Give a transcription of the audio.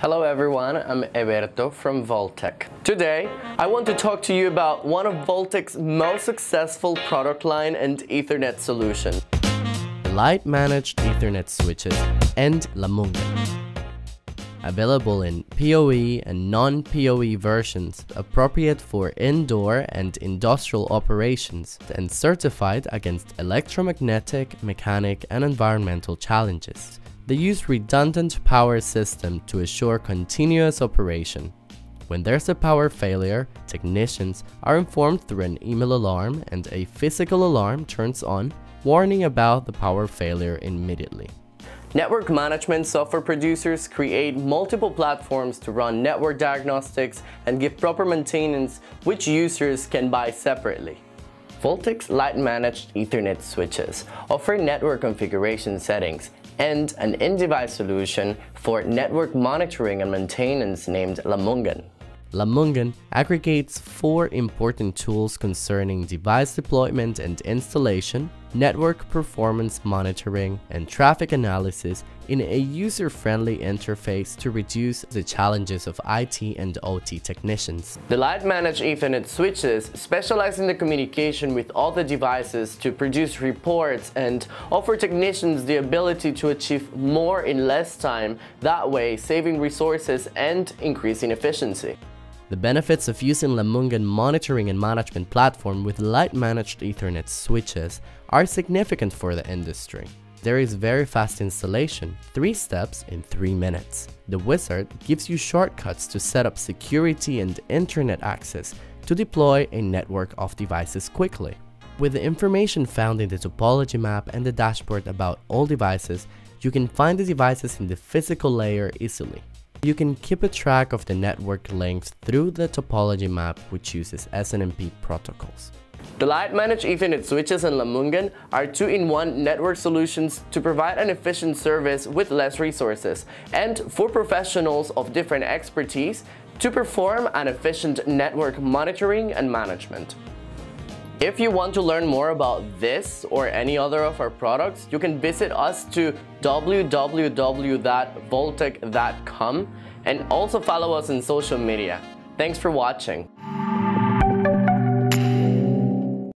Hello everyone, I'm Eberto from Volktek. Today, I want to talk to you about one of Volktek's most successful product line and Ethernet solution. Lite Managed Ethernet switches and Lamungan. Available in PoE and non-PoE versions appropriate for indoor and industrial operations and certified against electromagnetic, mechanic and environmental challenges. They use redundant power system to assure continuous operation. When there's a power failure, technicians are informed through an email alarm and a physical alarm turns on, warning about the power failure immediately. Network management software producers create multiple platforms to run network diagnostics and give proper maintenance which users can buy separately. Volktek's Lite Managed Ethernet switches offer network configuration settings and an in-device solution for network monitoring and maintenance named Lamungan. Lamungan aggregates four important tools concerning device deployment and installation, network performance monitoring, and traffic analysis in a user-friendly interface to reduce the challenges of IT and OT technicians. The Lite Managed Ethernet switches specialize in the communication with other devices to produce reports and offer technicians the ability to achieve more in less time, that way saving resources and increasing efficiency. The benefits of using Lamungan monitoring and management platform with lite managed Ethernet switches are significant for the industry. There is very fast installation, 3 steps in 3 minutes. The wizard gives you shortcuts to set up security and internet access to deploy a network of devices quickly. With the information found in the topology map and the dashboard about all devices, you can find the devices in the physical layer easily. You can keep a track of the network links through the topology map which uses SNMP protocols. The Lite Managed Ethernet switches and Lamungan are two-in-one network solutions to provide an efficient service with less resources and for professionals of different expertise to perform an efficient network monitoring and management. If you want to learn more about this or any other of our products, you can visit us to www.volktek.com and also follow us on social media. Thanks for watching.